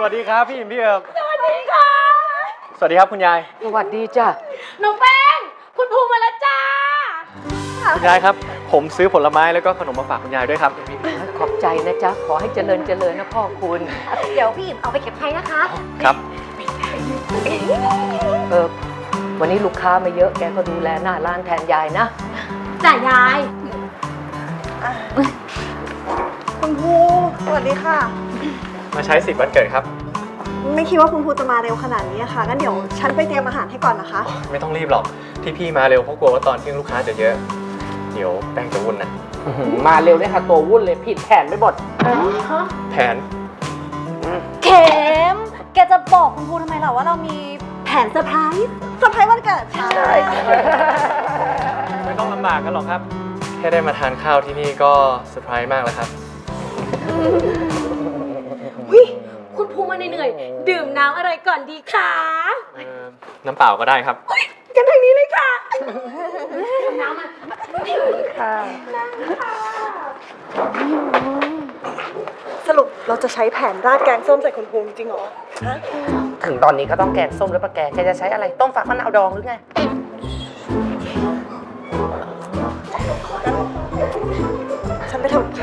สวัสดีครับพี่อิมพี่เอิบสวัสดีค่ะ สวัสดีครับคุณยาย สวัสดีจ้ะน้องแป้ง คุณภูมาแล้วจ้า คุณยายครับ ผมซื้อผลไม้แล้วก็ขนมมาฝากคุณยายด้วยครับ ขอบใจนะจ๊ะ ขอให้เจริญเจริญนะพ่อคุณ เดี๋ยวพี่อิมเอาไปเก็บให้นะคะ ครับ เออวันนี้ลูกค้ามาเยอะ แกก็ดูแลหน้าร้านแทนยายนะจ่ายาย คุณภูสวัสดีค่ะ มาใช้สิทธิ์วันเกิดครับ ไม่คิดว่าคุณภูจะมาเร็วขนาดนี้อะค่ะ งั้นเดี๋ยวฉันไปเตรียมอาหารให้ก่อนนะคะ ไม่ต้องรีบหรอก ที่พี่มาเร็วเพราะกลัวว่าตอนเที่ยงลูกค้าจะเยอะ เดี๋ยวแป้งจะวุ่นน่ะมาเร็วได้ค่ะตัววุ่นเลยผิดแผนไปหมดแผน เข็ม แกจะบอกคุณครูทำไมล่ะว่าเรามีแผนเซอร์ไพรส์ เซอร์ไพรส์วันเกิดใช่ไม่ต้องลำบากกันหรอกครับ แค่ได้มาทานข้าวที่นี่ก็เซอร์ไพรส์มากแล้วครับ คุณภูมาเหนื่อยๆดื่มน้ำอะไรก่อนดีคะเอ่อน้ำเปล่าก็ได้ครับกันทางนี้เลยค่ะน้ำมาสรุปเราจะใช้แผนราดแกงส้มใส่คุณภูจริงเหรอ ถึงตอนนี้ก็ต้องแกงส้มแล้วปะแกแกจะใช้อะไรต้มฟักมะนาวดองหรือไง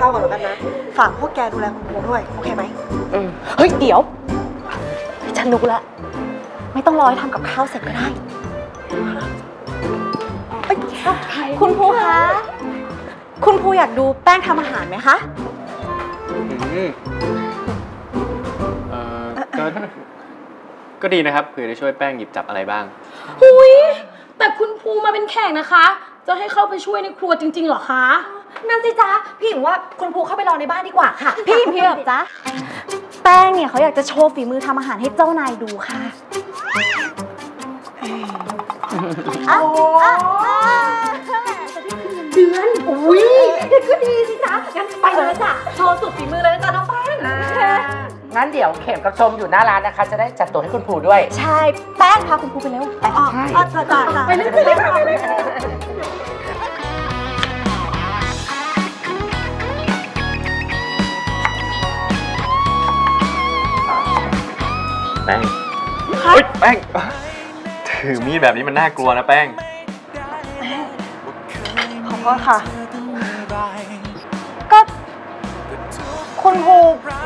นไปทำกับข้าวก่อนแล้วกันนะ ฝากพวกแกดูแลคุณภูด้วย โอเคไหมเฮ้ย เดี๋ยว ฉันรู้ละ ไม่ต้องรอให้ทำกับข้าวเสร็จก็ได้คุณครูคะ คุณครูอยากดูแป้งทำอาหารไหมคะ อืมเอ่อก็ก็ดีนะครับเผื่อได้ช่วยแป้งหยิบจับอะไรบ้าง หุยแต่คุณภูมาเป็นแขกนะคะ จะให้เข้าไปช่วยในครัวจริงๆเหรอคะ นั่นสิจ๊ะพี่หญิงว่าคุณครูเข้าไปรอในบ้านดีกว่าค่ะ พี่พี่แบบจ๊ะแป้งเนี่ยเขาอยากจะโชว์ฝีมือทำอาหารให้เจ้านายดูค่ะอะอะอะเดือนอุ้ยก็ดีสิจ๊ะงั้นไปเลยจ้ะโชว์สุดฝีมือเลยนะจ๊ะน้องแป้งงั้นเดี๋ยวเข็มกับชมอยู่หน้าร้านนะคะ จะได้จัดตัวให้คุณครูด้วย ใช่ แป้งพาคุณครูไปเร็วไปอ๋ออ๋อจ้าจ้าจ้าไปเลยไปเลย แป้งเฮ้ยแป้ง ถือมีดแบบนี้มันน่ากลัวนะแป้ง ขอโทษค่ะ ก็คุณภู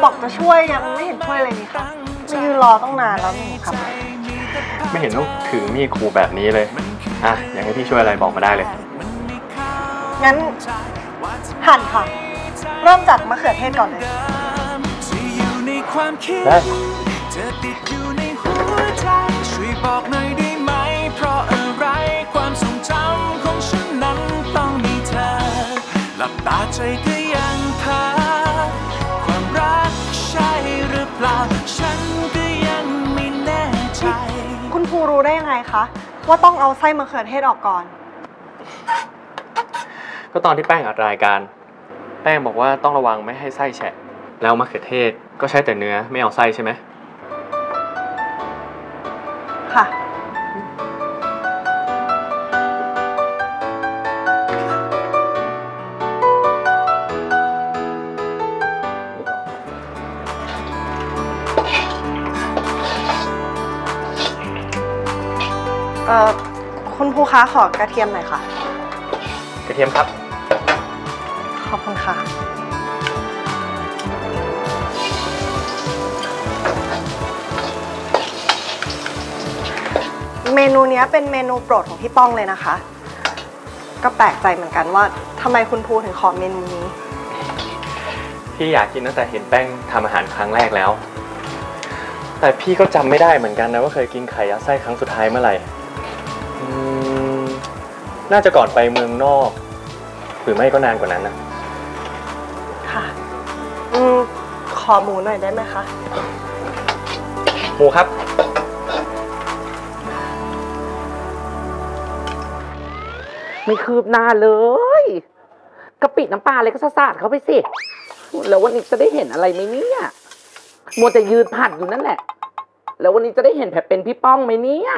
บอกจะช่วยยังไม่เห็นช่วยเลยนี่ค่ะมายืนรอต้องนานแล้วนี่ครับไม่เห็นต้องถือมีดขู่แบบนี้เลย อะ อยากให้พี่ช่วยอะไรบอกมาได้เลย งั้นหั่นค่ะ เริ่มจากมะเขือเทศก่อนเลยที่อยู่ในความคิดได้ เธอติดอยู่ในหัวใจ ช่วยบอกหน่อยได้ไหม เพราะอะไรความทรงจำของฉันนั้นต้องมีเธอ หลับตาใจก็ยังพาความรักใช่หรือเปล่า ฉันก็ยังไม่แน่ใจ คุณภูรู้ได้ยังไงคะ ว่าต้องเอาไส้มะเขือเทศออกก่อน ก็ตอนที่แป้งอัดรายการ แป้งบอกว่าต้องระวังไม่ให้ไส้แฉะ แล้วมะเขือเทศก็ใช้แต่เนื้อไม่เอาไส้ใช่ไหม ค่ะ เอ่อ คุณภูคะขอกระเทียมหน่อยค่ะ กระเทียมครับ ขอบคุณค่ะ เมนูเนี้ยเป็นเมนูโปรดของพี่ป้องเลยนะคะ ก็แปลกใจเหมือนกันว่าทำไมคุณภูถึงขอเมนูนี้ พี่อยากกินตั้งแต่เห็นแป้งทำอาหารครั้งแรกแล้ว แต่พี่ก็จำไม่ได้เหมือนกันนะว่าเคยกินไข่ยัดไส้ครั้งสุดท้ายเมื่อไหร่อืมน่าจะก่อนไปเมืองนอก หรือไม่ก็นานกว่านั้นนะ ค่ะ อืม ขอหมูหน่อยได้ไหมคะ หมูครับ ไม่คืบหน้าเลยกะปิน้ำปลาอะไรก็สาดเขาไปสิ แล้ววันนี้จะได้เห็นอะไรไหมเนี่ยมัวแต่ยืนผัดอยู่นั่นแหละ แล้ววันนี้จะได้เห็นแผลเป็นพี่ป้องไหมเนี่ย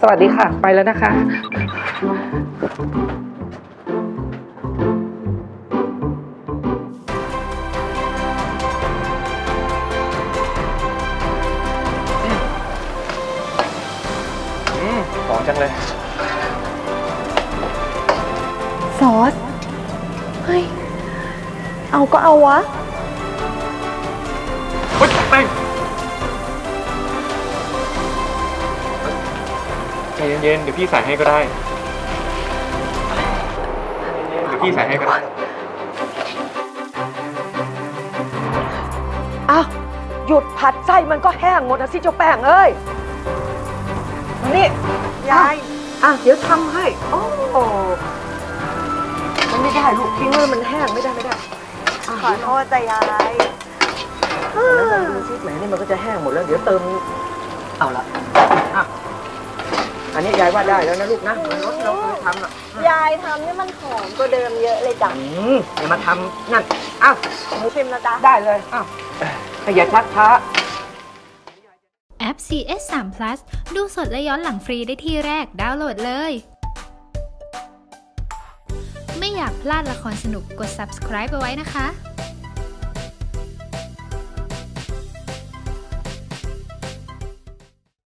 สวัสดีค่ะ ไปแล้วนะคะ อืมหอมจังเลย ซอส เฮ้ย เอาก็เอาวะ เย็นๆเดี๋ยวพี่ใส่ให้ก็ได้เย็นๆเดี๋ยวพี่ใส่ให้ก็ได้ อ้าวหยุดผัดไส้มันก็แห้งหมดนะสิเจ้าแป้งเอ้ย นี่ยาย อะเดี๋ยวทำให้ โอ้มันไม่ได้ลูกทิ้งไว้มันแห้งไม่ได้ไม่ได้อะขอโทษจ้ะยายเดี๋ยวเราดูซิแหมนี่มันก็จะแห้งหมดแล้ว เดี๋ยวเติม เอาละ อะอันนี้ยายว่าได้แล้วนะลูกนะมันรสเราเคยทำอะยายทำนี่มันหอมกว่าเดิมเยอะเลยจ้ะอืมอย่ามาทำนั่นอ้าวหนูชิมนะจ๊ะได้เลยอ้าวแต่อย่าชักช้าแอป CS 3 Plus ดูสดและย้อนหลังฟรีได้ที่แรกดาวน์โหลดเลย ไม่อยากพลาดละครสนุกกด subscribe เอาไว้นะคะ